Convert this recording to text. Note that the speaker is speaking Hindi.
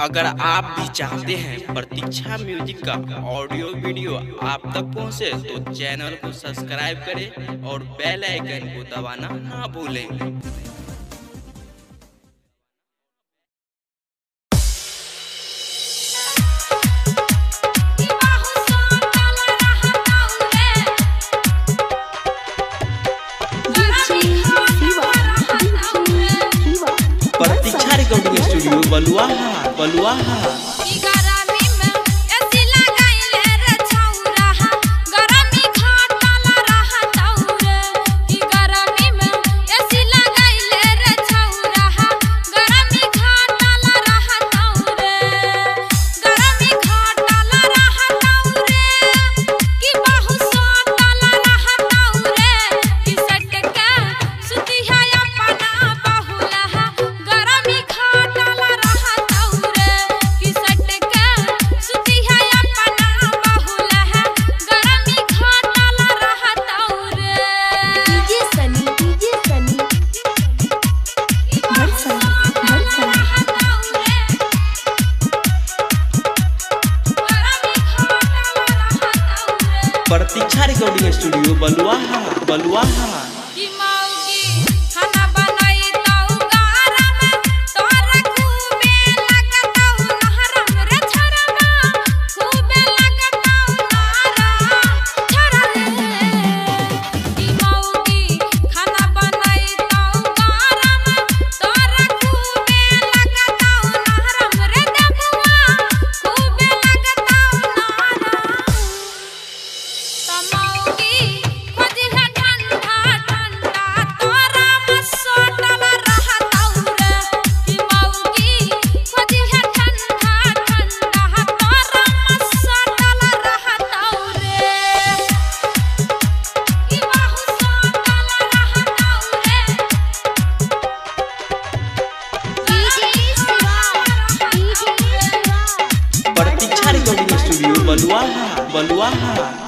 अगर आप भी चाहते हैं प्रतीक्षा म्यूज़िक का ऑडियो वीडियो आप तक पहुँचे तो चैनल को सब्सक्राइब करें और बेल आइकन को दबाना ना भूलें। Recording studio Baluaha Baluaha Pratiksha recording studio Baluaha Baluaha Pratiksha